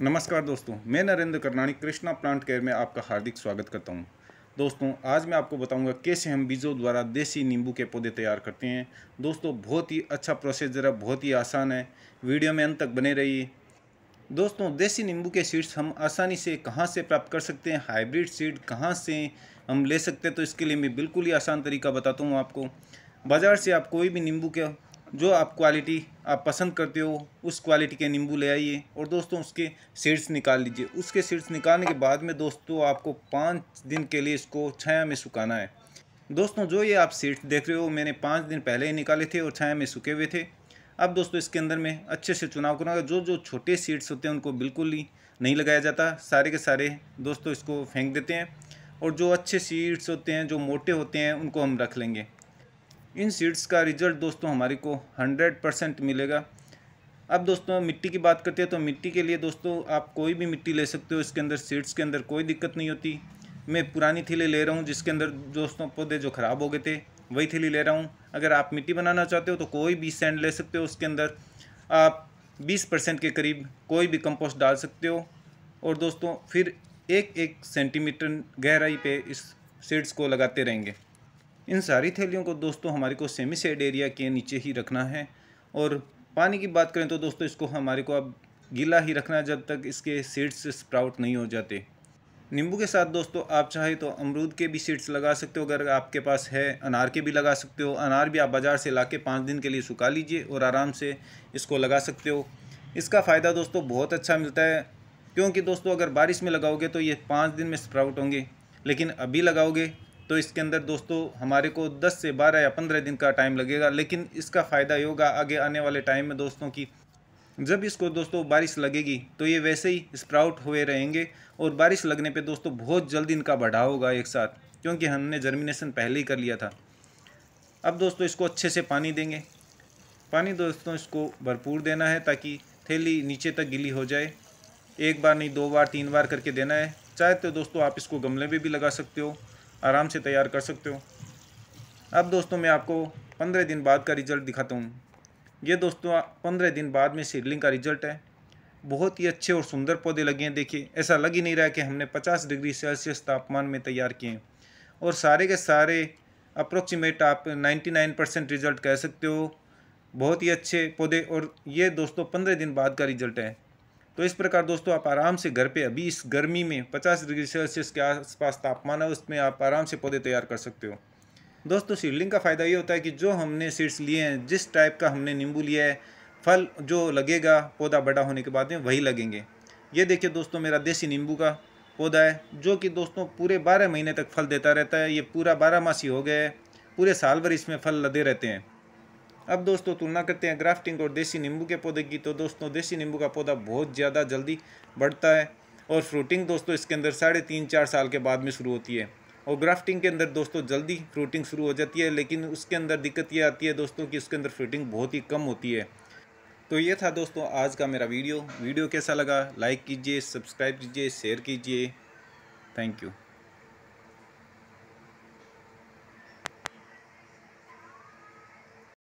नमस्कार दोस्तों, मैं नरेंद्र करनानी कृष्णा प्लांट केयर में आपका हार्दिक स्वागत करता हूँ। दोस्तों, आज मैं आपको बताऊँगा कैसे हम बीजों द्वारा देसी नींबू के पौधे तैयार करते हैं। दोस्तों, बहुत ही अच्छा प्रोसीजर है बहुत ही आसान है। वीडियो में अंत तक बने रहिए। दोस्तों, देसी नींबू के सीड्स हम आसानी से कहाँ से प्राप्त कर सकते हैं? हाइब्रिड सीड कहाँ से हम ले सकते हैं? तो इसके लिए मैं बिल्कुल ही आसान तरीका बताता हूँ आपको। बाज़ार से आप कोई भी नींबू के जो आप क्वालिटी आप पसंद करते हो, उस क्वालिटी के नींबू ले आइए और दोस्तों उसके सीड्स निकाल लीजिए। उसके सीड्स निकालने के बाद में दोस्तों आपको पाँच दिन के लिए इसको छाया में सुखाना है। दोस्तों जो ये आप सीड्स देख रहे हो, मैंने पाँच दिन पहले ही निकाले थे और छाया में सूखे हुए थे। अब दोस्तों इसके अंदर में अच्छे से चुनाव करूँगा। जो जो छोटे सीड्स होते हैं, उनको बिल्कुल ही नहीं लगाया जाता। सारे के सारे दोस्तों इसको फेंक देते हैं और जो अच्छे सीड्स होते हैं, जो मोटे होते हैं, उनको हम रख लेंगे। इन सीड्स का रिज़ल्ट दोस्तों हमारे को हंड्रेड परसेंट मिलेगा। अब दोस्तों मिट्टी की बात करते हैं तो मिट्टी के लिए दोस्तों आप कोई भी मिट्टी ले सकते हो, इसके अंदर सीड्स के अंदर कोई दिक्कत नहीं होती। मैं पुरानी थैली ले रहा हूँ जिसके अंदर दोस्तों पौधे जो ख़राब हो गए थे, वही थैली ले रहा हूँ। अगर आप मिट्टी बनाना चाहते हो तो कोई भी सैंड ले सकते हो उसके अंदर। आप बीस परसेंट के करीब कोई भी कंपोस्ट डाल सकते हो। और दोस्तों फिर एक एक सेंटीमीटर गहराई पे इस सीड्स को लगाते रहेंगे। इन सारी थैलियों को दोस्तों हमारे को सेमी सेड एरिया के नीचे ही रखना है। और पानी की बात करें तो दोस्तों इसको हमारे को अब गीला ही रखना है जब तक इसके सीड्स स्प्राउट नहीं हो जाते। नींबू के साथ दोस्तों आप चाहे तो अमरूद के भी सीड्स लगा सकते हो, अगर आपके पास है, अनार के भी लगा सकते हो। अनार भी आप बाज़ार से ला के पाँच दिन के लिए सुखा लीजिए और आराम से इसको लगा सकते हो। इसका फ़ायदा दोस्तों बहुत अच्छा मिलता है, क्योंकि दोस्तों अगर बारिश में लगाओगे तो ये पाँच दिन में स्प्राउट होंगे, लेकिन अभी लगाओगे तो इसके अंदर दोस्तों हमारे को 10 से 12 या 15 दिन का टाइम लगेगा, लेकिन इसका फ़ायदा ये होगा आगे आने वाले टाइम में दोस्तों की जब इसको दोस्तों बारिश लगेगी तो ये वैसे ही स्प्राउट हुए रहेंगे और बारिश लगने पे दोस्तों बहुत जल्दी इनका बढ़ाव होगा एक साथ, क्योंकि हमने जर्मिनेशन पहले ही कर लिया था। अब दोस्तों इसको अच्छे से पानी देंगे। पानी दोस्तों इसको भरपूर देना है ताकि थैली नीचे तक गिली हो जाए। एक बार नहीं, दो बार, तीन बार करके देना है। चाहे तो दोस्तों आप इसको गमले में भी लगा सकते हो। आराम से तैयार कर सकते हो। अब दोस्तों मैं आपको पंद्रह दिन बाद का रिज़ल्ट दिखाता हूँ। ये दोस्तों पंद्रह दिन बाद में सीडलिंग का रिज़ल्ट है। बहुत ही अच्छे और सुंदर पौधे लगे हैं, देखिए। ऐसा लग ही नहीं रहा कि हमने पचास डिग्री सेल्सियस तापमान में तैयार किए हैं। और सारे के सारे अप्रोक्सीमेट आप नाइन्टी नाइन परसेंट रिज़ल्ट कह सकते हो। बहुत ही अच्छे पौधे और ये दोस्तों पंद्रह दिन बाद का रिज़ल्ट है। तो इस प्रकार दोस्तों, आप आराम से घर पे अभी इस गर्मी में 50 डिग्री सेल्सियस के आसपास तापमान है, उसमें आप आराम से पौधे तैयार कर सकते हो। दोस्तों, सीडलिंग का फ़ायदा ये होता है कि जो हमने सीड्स लिए हैं, जिस टाइप का हमने नींबू लिया है, फल जो लगेगा, पौधा बड़ा होने के बाद में वही लगेंगे। ये देखिए दोस्तों, मेरा देसी नींबू का पौधा है, जो कि दोस्तों पूरे बारह महीने तक फल देता रहता है, ये पूरा बारह मासी हो गया है, पूरे साल भर इसमें फल लदे रहते हैं। अब दोस्तों तुलना करते हैं ग्राफ्टिंग और देसी नींबू के पौधे की। तो दोस्तों देसी नींबू का पौधा बहुत ज़्यादा जल्दी बढ़ता है और फ्रूटिंग दोस्तों इसके अंदर साढ़े तीन चार साल के बाद में शुरू होती है। और ग्राफ्टिंग के अंदर दोस्तों जल्दी फ्रूटिंग शुरू हो जाती है, लेकिन उसके अंदर दिक्कत ये आती है दोस्तों कि उसके अंदर फ्रूटिंग बहुत ही कम होती है। तो ये था दोस्तों आज का मेरा वीडियो। वीडियो कैसा लगा, लाइक कीजिए, सब्सक्राइब कीजिए, शेयर कीजिए। Thank you.